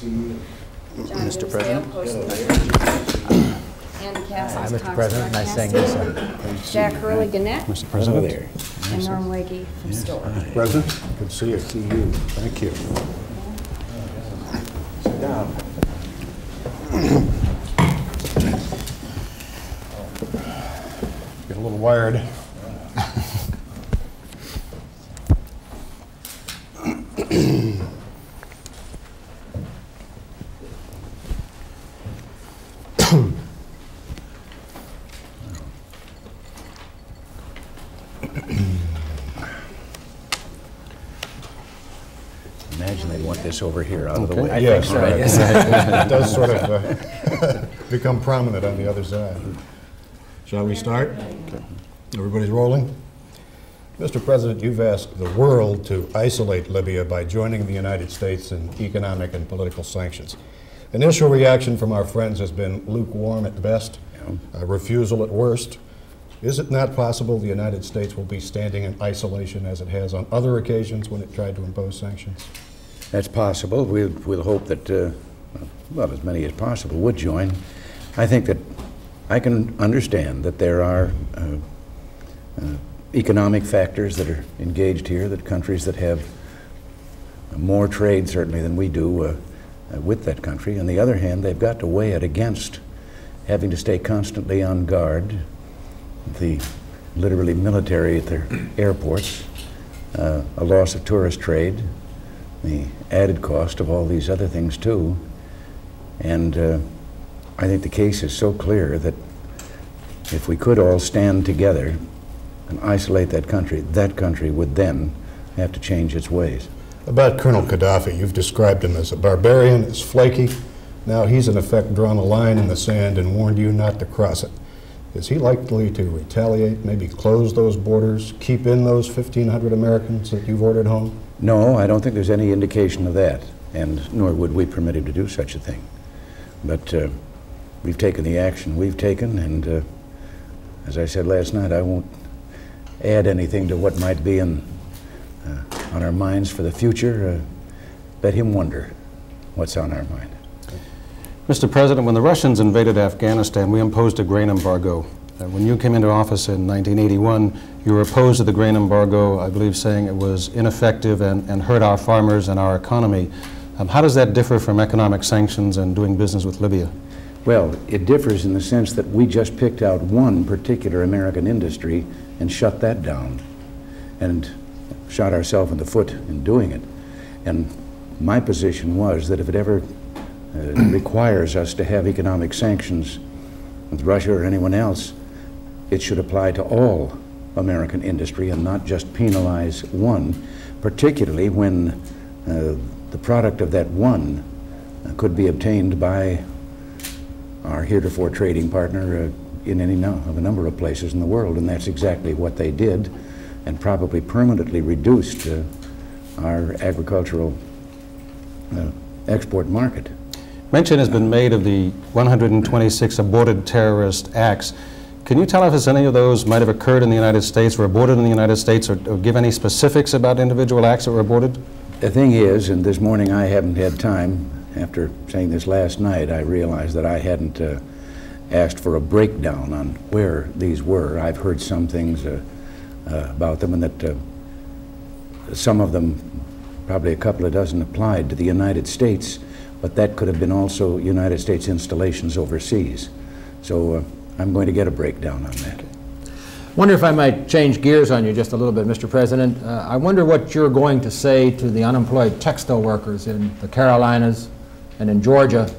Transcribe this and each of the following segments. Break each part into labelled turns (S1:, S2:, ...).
S1: Mr. President.
S2: Andy Cass.
S1: Hi, Mr. President. Nice seeing you, sir.
S2: Jack Hurley Gannett
S1: Mr. President.
S3: there.
S2: and Norm Wagy from Store.
S4: President, good to see you. See you. Thank you. Sit down. Get a little wired.
S3: Imagine they want this over here out of the way.
S4: Yes,
S1: so,
S4: right. It does sort of uh, become prominent on the other side. Shall we start? Everybody's rolling? Mr. President, you've asked the world to isolate Libya by joining the United States in economic and political sanctions. Initial reaction from our friends has been lukewarm at best, uh, refusal at worst. Is it not possible the United States will be standing in isolation as it has on other occasions when it tried to impose sanctions?
S3: That's possible. We'll, we'll hope that, uh, well, as many as possible would join. I think that I can understand that there are uh, uh, economic factors that are engaged here, that countries that have more trade certainly than we do uh, uh, with that country. On the other hand, they've got to weigh it against having to stay constantly on guard, the literally military at their airports, uh, a loss of tourist trade, the added cost of all these other things too. And uh, I think the case is so clear that if we could all stand together and isolate that country, that country would then have to change its ways.
S4: About Colonel Gaddafi, you've described him as a barbarian, as flaky. Now he's in effect drawn a line in the sand and warned you not to cross it. Is he likely to retaliate, maybe close those borders, keep in those 1,500 Americans that you've ordered home?
S3: No, I don't think there's any indication of that, and nor would we permit him to do such a thing. But uh, we've taken the action we've taken, and uh, as I said last night, I won't add anything to what might be in, uh, on our minds for the future. Uh, let him wonder what's on our mind.
S5: Mr. President, when the Russians invaded Afghanistan, we imposed a grain embargo. When you came into office in 1981, you were opposed to the grain embargo, I believe saying it was ineffective and, and hurt our farmers and our economy. Um, how does that differ from economic sanctions and doing business with Libya?
S3: Well, it differs in the sense that we just picked out one particular American industry and shut that down and shot ourselves in the foot in doing it. And my position was that if it ever uh, requires us to have economic sanctions with Russia or anyone else, it should apply to all American industry and not just penalize one, particularly when uh, the product of that one uh, could be obtained by our heretofore trading partner uh, in any no, of a number of places in the world, and that's exactly what they did, and probably permanently reduced uh, our agricultural uh, export market.
S5: Mention has been made of the 126 aborted terrorist acts. Can you tell us if any of those might have occurred in the United States, were aborted in the United States, or, or give any specifics about individual acts that were aborted?
S3: The thing is, and this morning I haven't had time, after saying this last night, I realized that I hadn't uh, asked for a breakdown on where these were. I've heard some things uh, uh, about them, and that uh, some of them, probably a couple of dozen, applied to the United States, but that could have been also United States installations overseas. So uh, I'm going to get a breakdown on that.
S1: Wonder if I might change gears on you just a little bit, Mr. President. Uh, I wonder what you're going to say to the unemployed textile workers in the Carolinas and in Georgia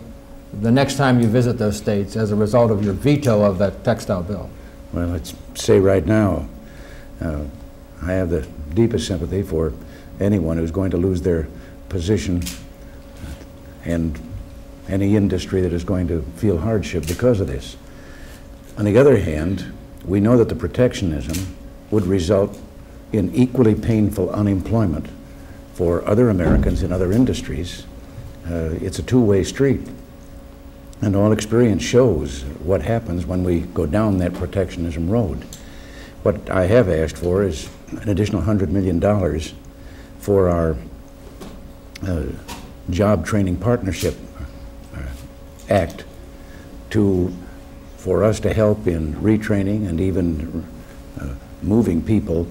S1: the next time you visit those states as a result of your veto of that textile bill.
S3: Well, let's say right now, uh, I have the deepest sympathy for anyone who's going to lose their position and any industry that is going to feel hardship because of this. On the other hand, we know that the protectionism would result in equally painful unemployment for other Americans in other industries. Uh, it's a two-way street. And all experience shows what happens when we go down that protectionism road. What I have asked for is an additional $100 million for our uh, Job Training Partnership uh, Act to, for us to help in retraining and even uh, moving people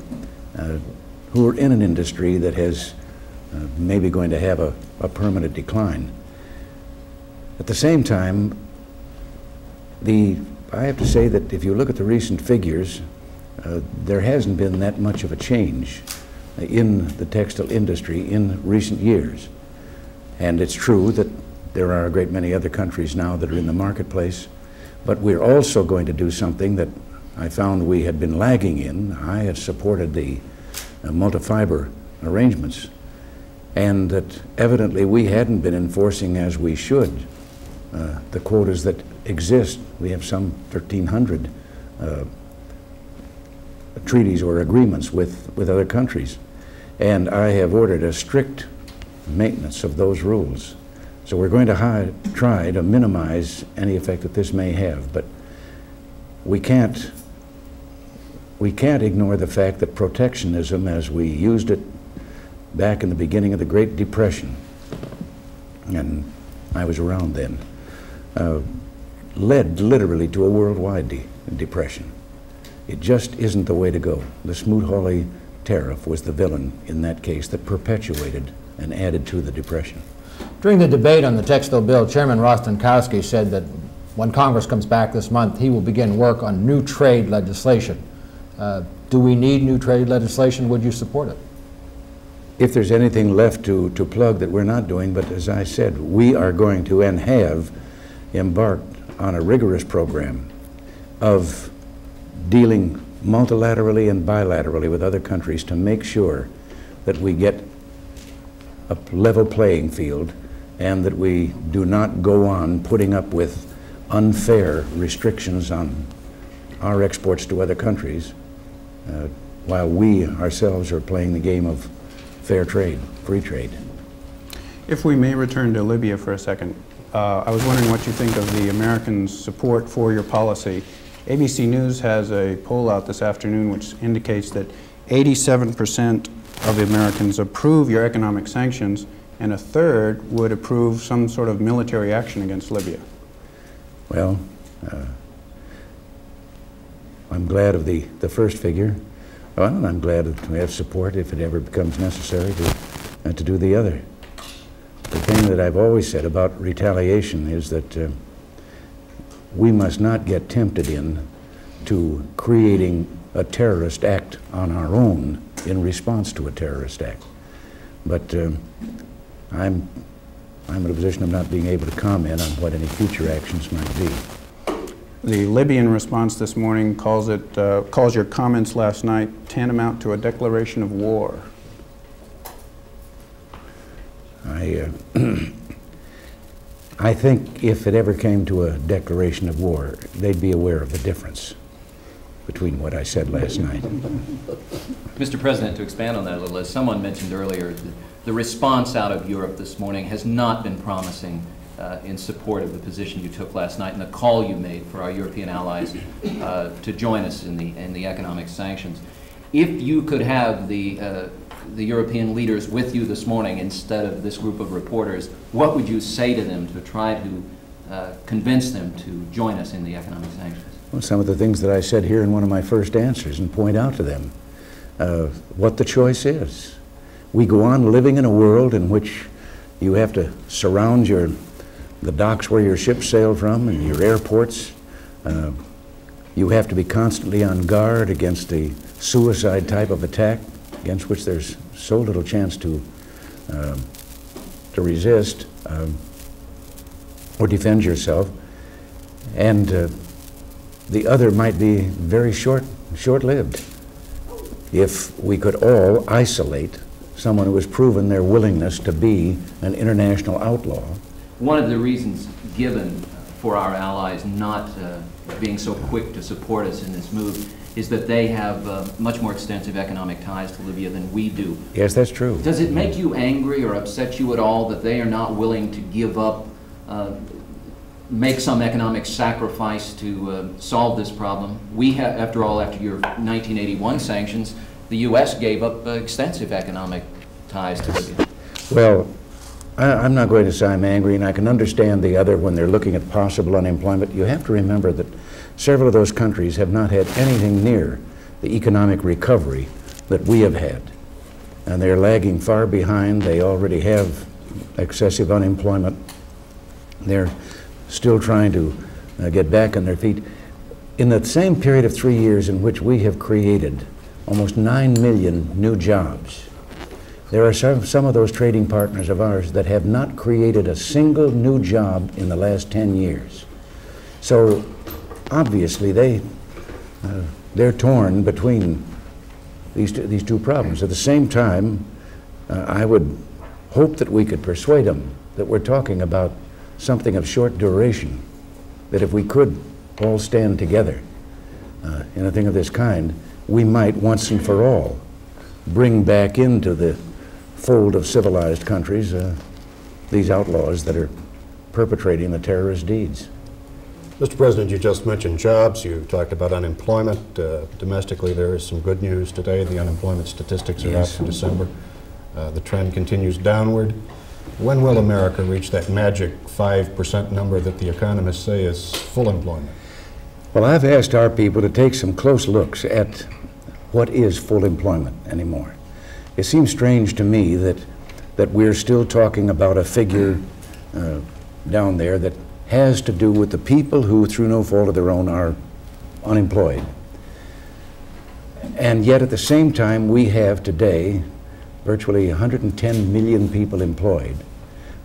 S3: uh, who are in an industry that has uh, maybe going to have a, a permanent decline. At the same time, the, I have to say that if you look at the recent figures, uh, there hasn't been that much of a change in the textile industry in recent years. And it's true that there are a great many other countries now that are in the marketplace, but we're also going to do something that I found we had been lagging in. I had supported the uh, multi-fiber arrangements, and that evidently we hadn't been enforcing as we should uh, the quotas that exist. We have some 1,300 uh, treaties or agreements with, with other countries. And I have ordered a strict maintenance of those rules. So we're going to try to minimize any effect that this may have, but we can't, we can't ignore the fact that protectionism, as we used it back in the beginning of the Great Depression, and I was around then, uh, led literally to a worldwide de- depression. It just isn't the way to go. The Smoot-Hawley tariff was the villain in that case that perpetuated and added to the depression.
S1: During the debate on the textile bill, Chairman Rostenkowski said that when Congress comes back this month, he will begin work on new trade legislation. Uh, Do we need new trade legislation? Would you support it?
S3: If there's anything left to, to plug that we're not doing, but as I said, we are going to and have embarked on a rigorous program of dealing multilaterally and bilaterally with other countries to make sure that we get a level playing field and that we do not go on putting up with unfair restrictions on our exports to other countries uh, while we ourselves are playing the game of fair trade, free trade.
S6: If we may return to Libya for a second, uh, I was wondering what you think of the Americans' support for your policy. ABC News has a poll out this afternoon which indicates that 87% of Americans approve your economic sanctions, and a third would approve some sort of military action against Libya.
S3: Well, uh, I'm glad of the, the first figure. Well, and I'm glad that we have support if it ever becomes necessary to, uh, to do the other. The thing that I've always said about retaliation is that uh, we must not get tempted in to creating a terrorist act on our own in response to a terrorist act. But uh, I'm, I'm in a position of not being able to comment on what any future actions might be.
S6: The Libyan response this morning calls it uh, calls your comments last night tantamount to a declaration of war.
S3: I, uh, I think if it ever came to a declaration of war, they'd be aware of the difference between what I said last night.
S7: Mr. President, to expand on that a little, as someone mentioned earlier, the, the response out of Europe this morning has not been promising uh, in support of the position you took last night and the call you made for our European allies uh, to join us in the, in the economic sanctions. If you could have the, uh, the European leaders with you this morning instead of this group of reporters, what would you say to them to try to uh, convince them to join us in the economic sanctions?
S3: Some of the things that I said here in one of my first answers and point out to them uh, what the choice is. We go on living in a world in which you have to surround your, the docks where your ships sail from and your airports. Uh, you have to be constantly on guard against the suicide type of attack against which there's so little chance to, um, to resist um, or defend yourself. And uh, the other might be very short, short-lived. If we could all isolate someone who has proven their willingness to be an international outlaw,
S7: One of the reasons given for our allies not uh, being so quick to support us in this move is that they have uh, much more extensive economic ties to Libya than we do.
S3: yes, that's true.
S7: Does it make you angry or upset you at all that they are not willing to give up, uh, make some economic sacrifice to uh, solve this problem? We have, after all, after your 1981 sanctions, the U.S. gave up uh, extensive economic ties to Libya.
S3: Well, I, I'm not going to say I'm angry, and I can understand the other when they're looking at possible unemployment. You have to remember that several of those countries have not had anything near the economic recovery that we have had. And they're lagging far behind. They already have excessive unemployment. They're still trying to uh, get back on their feet. In the same period of three years in which we have created almost 9 million new jobs, there are some, some of those trading partners of ours that have not created a single new job in the last 10 years. So obviously they, uh, they're torn between these two, these two problems. At the same time, uh, I would hope that we could persuade them that we're talking about something of short duration, that if we could all stand together uh, in a thing of this kind, we might once and for all bring back into the fold of civilized countries uh, these outlaws that are perpetrating the terrorist deeds.
S4: Mr. President, you just mentioned jobs. You talked about unemployment. Uh, domestically, there is some good news today. The unemployment statistics are out
S3: Yes.
S4: for December. Uh, the trend continues downward. When will America reach that magic 5% number that the economists say is full employment?
S3: Well, I've asked our people to take some close looks at what is full employment anymore. It seems strange to me that, that we're still talking about a figure uh, down there that has to do with the people who, through no fault of their own, are unemployed. And yet, at the same time, we have today virtually 110 million people employed.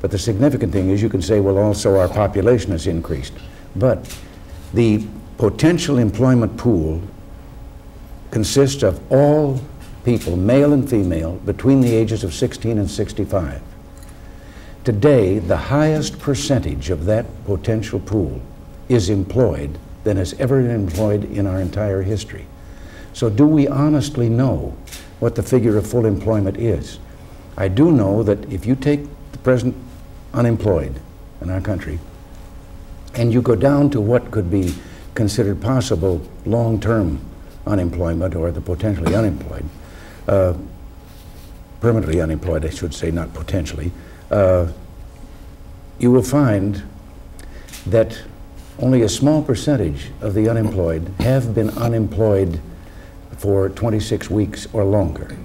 S3: But the significant thing is you can say, well, also our population has increased. But the potential employment pool consists of all people, male and female, between the ages of 16 and 65. Today, the highest percentage of that potential pool is employed than has ever been employed in our entire history. So do we honestly know what the figure of full employment is? I do know that if you take the present unemployed in our country and you go down to what could be considered possible long-term unemployment or the potentially unemployed, uh, permanently unemployed, I should say, not potentially, uh, you will find that only a small percentage of the unemployed have been unemployed for 26 weeks or longer.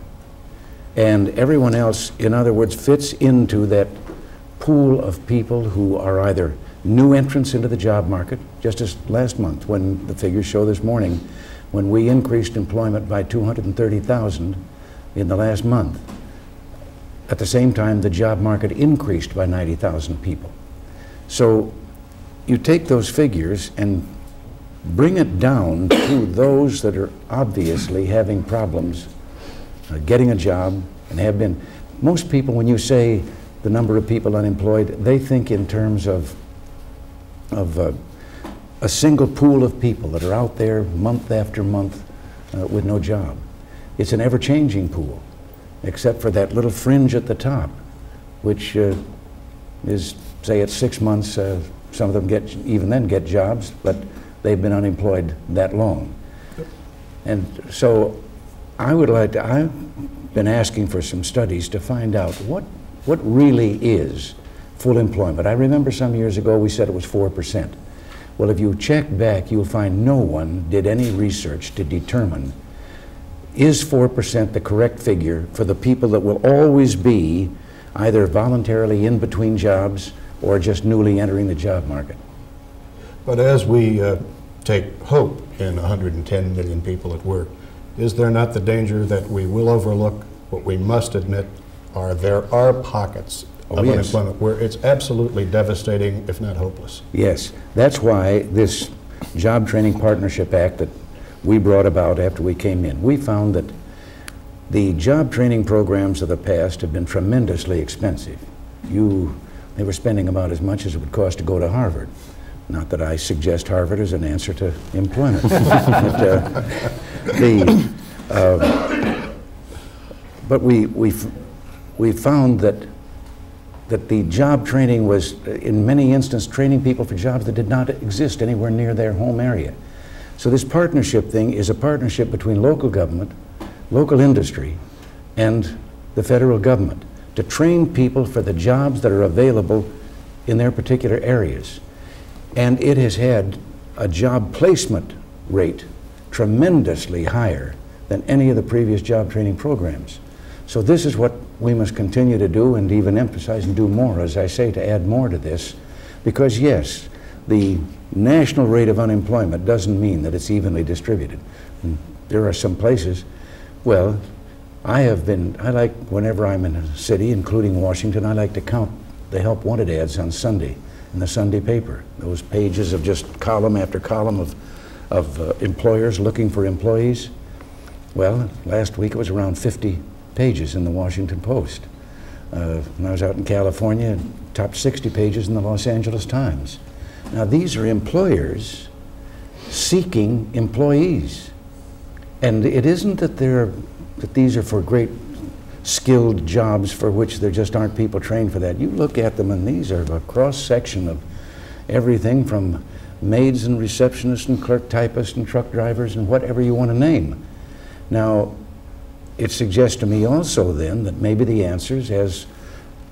S3: And everyone else, in other words, fits into that pool of people who are either new entrants into the job market, just as last month when the figures show this morning, when we increased employment by 230,000 in the last month. At the same time, the job market increased by 90,000 people. So you take those figures and bring it down to those that are obviously having problems uh, getting a job and have been. Most people, when you say the number of people unemployed, they think in terms of, of uh, a single pool of people that are out there month after month uh, with no job. It's an ever-changing pool, except for that little fringe at the top, which uh, is, say, at six months, uh, some of them get, even then get jobs, but they've been unemployed that long. And so I would like to, I've been asking for some studies to find out what, what really is full employment. I remember some years ago we said it was 4%. Well, if you check back, you'll find no one did any research to determine is 4% the correct figure for the people that will always be either voluntarily in between jobs or just newly entering the job market.
S4: But as we uh, take hope in 110 million people at work, is there not the danger that we will overlook what we must admit are there are pockets
S3: Oh,
S4: of
S3: yes.
S4: unemployment where it's absolutely devastating, if not hopeless?
S3: Yes, that's why this Job Training Partnership Act that we brought about after we came in, we found that the job training programs of the past have been tremendously expensive. You, they were spending about as much as it would cost to go to Harvard. Not that I suggest Harvard as an answer to employment. but, uh, the, uh, but we, we, we found that that the job training was, in many instances, training people for jobs that did not exist anywhere near their home area. So this partnership thing is a partnership between local government, local industry, and the federal government to train people for the jobs that are available in their particular areas. And it has had a job placement rate tremendously higher than any of the previous job training programs. So this is what we must continue to do and even emphasize and do more, as I say, to add more to this. Because yes, the national rate of unemployment doesn't mean that it's evenly distributed. And There are some places, well, I have been, I like, whenever I'm in a city, including Washington, I like to count the help wanted ads on Sunday in the Sunday paper. Those pages of just column after column of, of uh, employers looking for employees. Well, last week it was around 50 pages in the Washington Post. Uh, when I was out in California, topped 60 pages in the Los Angeles Times. Now, these are employers seeking employees. And it isn't that, they're, that these are for great skilled jobs for which there just aren't people trained for that. You look at them, and these are a cross section of everything from maids and receptionists and clerk typists and truck drivers and whatever you want to name. Now, it suggests to me also then that maybe the answers, as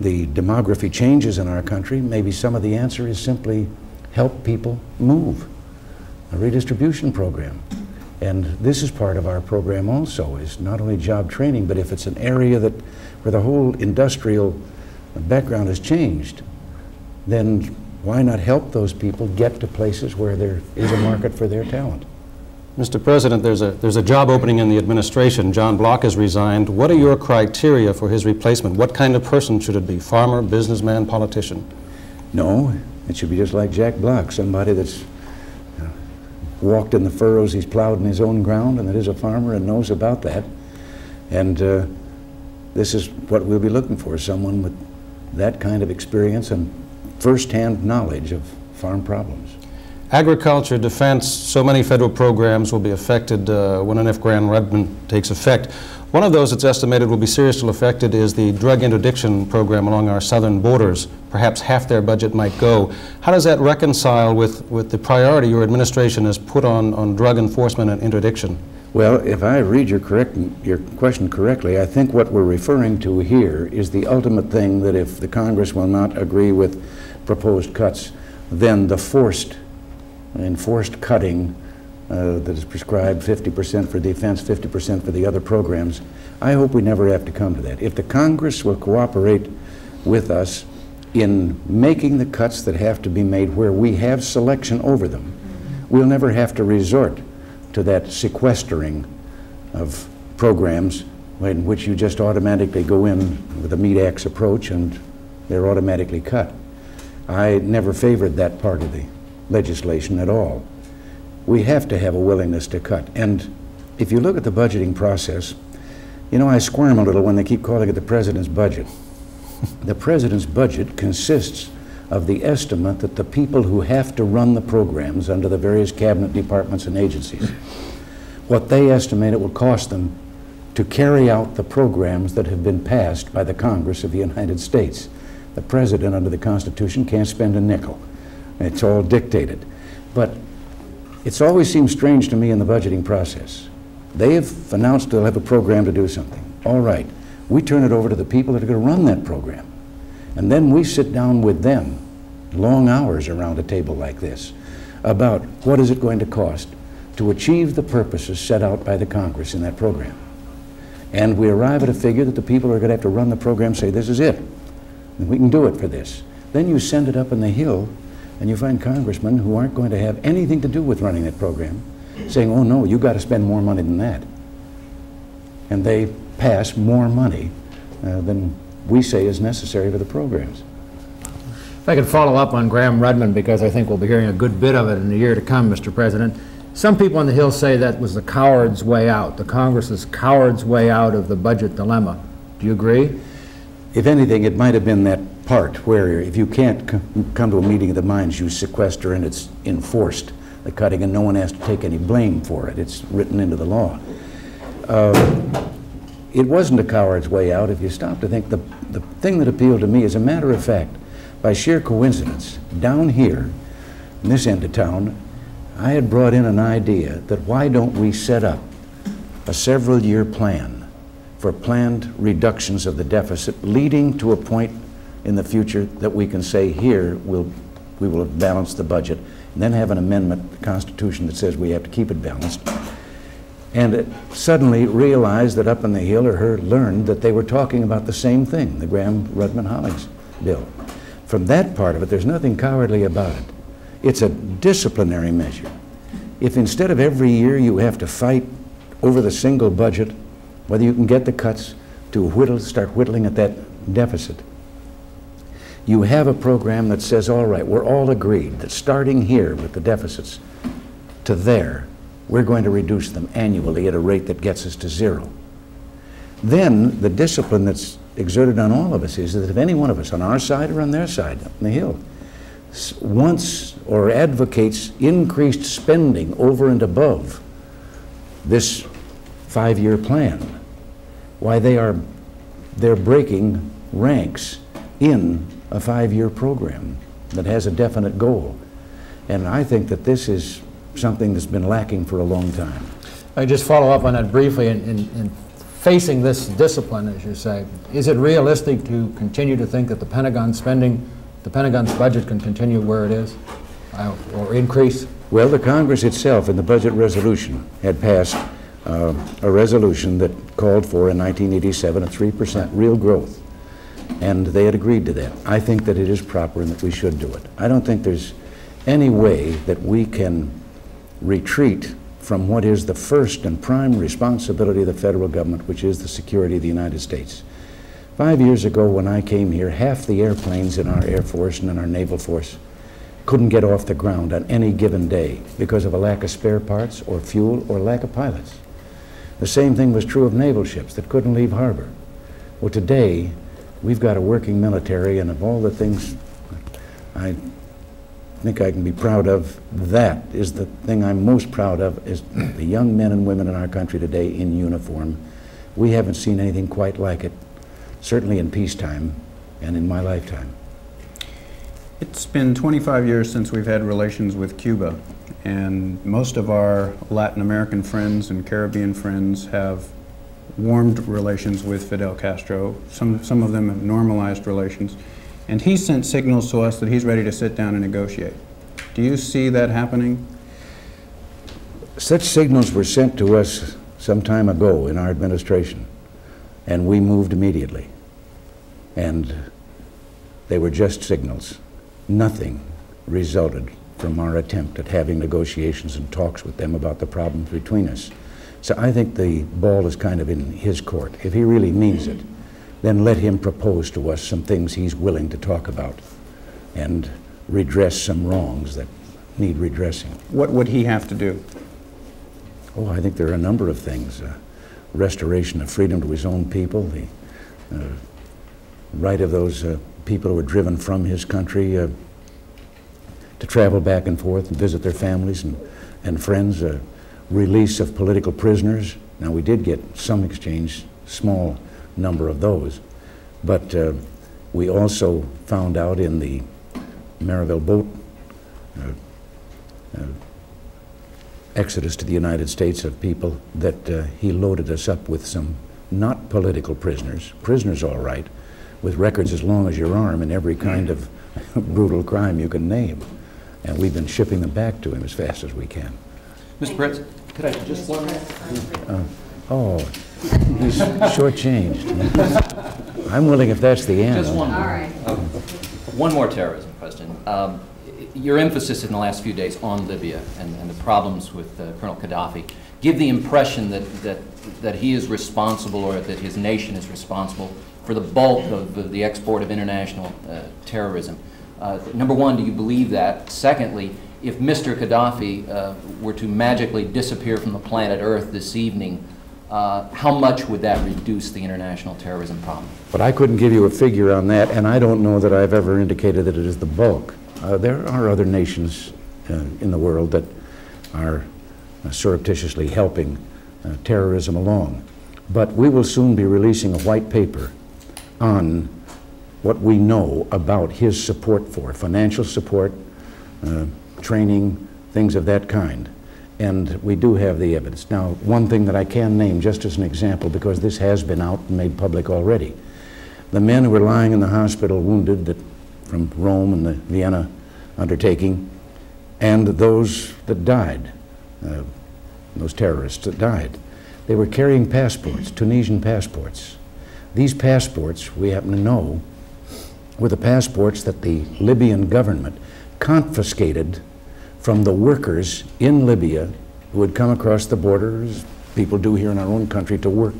S3: the demography changes in our country, maybe some of the answer is simply help people move, a redistribution program. And this is part of our program also, is not only job training, but if it's an area that, where the whole industrial background has changed, then why not help those people get to places where there is a market for their talent?
S5: Mr. President, there's a, there's a job opening in the administration. John Block has resigned. What are your criteria for his replacement? What kind of person should it be? Farmer, businessman, politician?
S3: No, it should be just like Jack Block, somebody that's walked in the furrows he's plowed in his own ground and that is a farmer and knows about that. And uh, this is what we'll be looking for, someone with that kind of experience and firsthand knowledge of farm problems.
S5: Agriculture, defense, so many federal programs will be affected uh, when if Gramm Rudman takes effect. One of those that's estimated will be seriously affected is the drug interdiction program along our southern borders. Perhaps half their budget might go. How does that reconcile with, with the priority your administration has put on, on drug enforcement and interdiction?
S3: Well, if I read your, correct, your question correctly, I think what we're referring to here is the ultimate thing that if the Congress will not agree with proposed cuts, then the forced enforced cutting uh, that is prescribed 50% for defense, 50% for the other programs. I hope we never have to come to that. If the Congress will cooperate with us in making the cuts that have to be made where we have selection over them, we'll never have to resort to that sequestering of programs in which you just automatically go in with a meat axe approach and they're automatically cut. I never favored that part of the legislation at all. We have to have a willingness to cut. And if you look at the budgeting process, you know, I squirm a little when they keep calling it the president's budget. the president's budget consists of the estimate that the people who have to run the programs under the various cabinet departments and agencies, what they estimate it will cost them to carry out the programs that have been passed by the Congress of the United States. The president, under the Constitution, can't spend a nickel. It's all dictated. But it's always seemed strange to me in the budgeting process. They have announced they'll have a program to do something. All right. We turn it over to the people that are going to run that program. And then we sit down with them, long hours around a table like this, about what is it going to cost to achieve the purposes set out by the Congress in that program. And we arrive at a figure that the people are going to have to run the program say, this is it. And we can do it for this. Then you send it up in the hill and you find congressmen who aren't going to have anything to do with running that program saying, oh no, you've got to spend more money than that. And they pass more money uh, than we say is necessary for the programs.
S1: If I could follow up on Gramm Rudman, because I think we'll be hearing a good bit of it in the year to come, Mr. President. Some people on the Hill say that was the coward's way out, the Congress's coward's way out of the budget dilemma. Do you agree?
S3: If anything, it might have been that part where if you can't come to a meeting of the minds, you sequester and it's enforced, the cutting, and no one has to take any blame for it. It's written into the law. Uh, it wasn't a coward's way out. If you stop to think, the, the thing that appealed to me, as a matter of fact, by sheer coincidence, down here, in this end of town, I had brought in an idea that why don't we set up a several year plan for planned reductions of the deficit, leading to a point in the future that we can say, here, we'll, we will have balanced the budget, and then have an amendment, to the Constitution, that says we have to keep it balanced. And suddenly realized that up on the hill, or her learned that they were talking about the same thing, the Gramm-Rudman-Hollings bill. From that part of it, there's nothing cowardly about it. It's a disciplinary measure. If instead of every year you have to fight over the single budget, whether you can get the cuts to whittle, start whittling at that deficit, you have a program that says, all right, we're all agreed that starting here with the deficits to there, we're going to reduce them annually at a rate that gets us to zero. Then the discipline that's exerted on all of us is that if any one of us, on our side or on their side, on the hill, wants or advocates increased spending over and above this five-year plan, why they are they're breaking ranks in a five-year program that has a definite goal. And I think that this is something that's been lacking for a long time.
S1: I just follow up on that briefly, in, in, in facing this discipline, as you say, is it realistic to continue to think that the Pentagon spending, the Pentagon's budget can continue where it is, uh, or increase?
S3: Well, the Congress itself, in the budget resolution, had passed uh, a resolution that called for in 1987 a 3% real growth, and they had agreed to that. I think that it is proper and that we should do it. I don't think there's any way that we can retreat from what is the first and prime responsibility of the federal government, which is the security of the United States. Five years ago, when I came here, half the airplanes in our Air Force and in our Naval Force couldn't get off the ground on any given day because of a lack of spare parts or fuel or lack of pilots. The same thing was true of naval ships that couldn't leave harbor. Well, today, we've got a working military, and of all the things I think I can be proud of, that is the thing I'm most proud of, is the young men and women in our country today in uniform. We haven't seen anything quite like it, certainly in peacetime and in my lifetime.
S6: It's been 25 years since we've had relations with Cuba, and most of our Latin American friends and Caribbean friends have warmed relations with Fidel Castro. Some, some of them have normalized relations. And he sent signals to us that he's ready to sit down and negotiate. Do you see that happening?
S3: Such signals were sent to us some time ago in our administration, and we moved immediately. And they were just signals. Nothing resulted from our attempt at having negotiations and talks with them about the problems between us. So I think the ball is kind of in his court. If he really means it, then let him propose to us some things he's willing to talk about and redress some wrongs that need redressing.
S6: What would he have to do?
S3: Oh, I think there are a number of things. Uh, restoration of freedom to his own people, the uh, right of those uh, people who were driven from his country uh, to travel back and forth and visit their families and, and friends, uh, release of political prisoners. Now, we did get some exchange, small number of those, but uh, we also found out in the Mariel boat uh, uh, exodus to the United States of people that uh, he loaded us up with some not political prisoners, prisoners all right, with records as long as your arm in every kind of brutal crime you can name. And we've been shipping them back to him as fast as we can.
S7: Mr. President, could I just one?
S3: Oh, he's shortchanged. I'm willing if that's the end.
S7: Just one more. One more terrorism question. Um, Your emphasis in the last few days on Libya and, and the problems with uh, Colonel Gaddafi give the impression that, that, that he is responsible or that his nation is responsible for the bulk of the- the export of international uh, terrorism. Uh, Number one, do you believe that? Secondly, if Mr. Gaddafi uh, were to magically disappear from the planet Earth this evening, uh, how much would that reduce the international terrorism problem?
S3: But I couldn't give you a figure on that, and I don't know that I've ever indicated that it is the bulk. Uh, there are other nations uh, in the world that are uh, surreptitiously helping uh, terrorism along. But we will soon be releasing a white paper on what we know about his support for financial support, training, things of that kind. And we do have the evidence. Now, one thing that I can name, just as an example, because this has been out and made public already, the men who were lying in the hospital wounded that, from Rome and the Vienna undertaking, and those that died, uh, those terrorists that died, they were carrying passports, Tunisian passports. These passports, we happen to know, were the passports that the Libyan government confiscated from the workers in Libya who had come across the borders, people do here in our own country, to work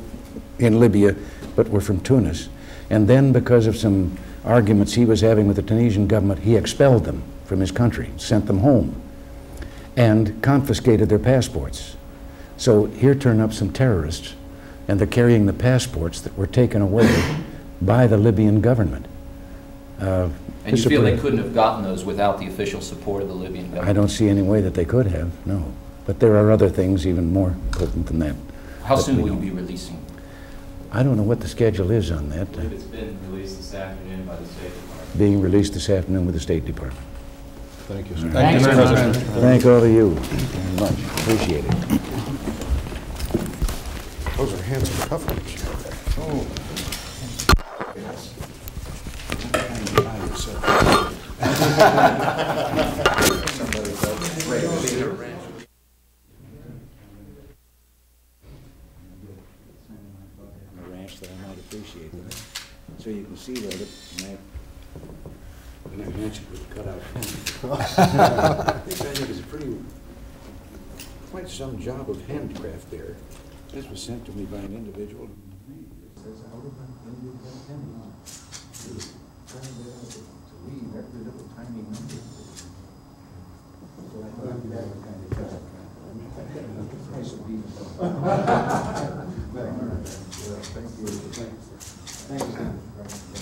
S3: in Libya, but were from Tunis. And then, because of some arguments he was having with the Tunisian government, he expelled them from his country, sent them home, and confiscated their passports. So here turn up some terrorists, and they're carrying the passports that were taken away by the Libyan government. Uh,
S7: And you
S3: Mr.
S7: feel they
S3: Pre-
S7: couldn't have gotten those without the official support of the Libyan government?
S3: I don't see any way that they could have, no. But there are other things even more potent than that.
S7: How
S3: that
S7: soon
S3: we
S7: will you be releasing?
S3: I don't know what the schedule is on that, uh,
S8: It's been released this afternoon by the State Department.
S3: being released this afternoon with the State Department.
S5: Thank you, sir.
S1: Thank you, Mr. President.
S3: Thank all of you very much, appreciate it.
S4: Those are handsome cufflinks.
S3: On a ranch that I might appreciate that. So you can see that it, and I, and I mentioned with cutout. This, I think, is a pretty, quite some job of handcraft there. This was sent to me by an individual. It says, "Out of an Indian pen." Trying to to read every little tiny number. So I thought that was kind of tough. Nice of you. Thank you. Thank you. Thank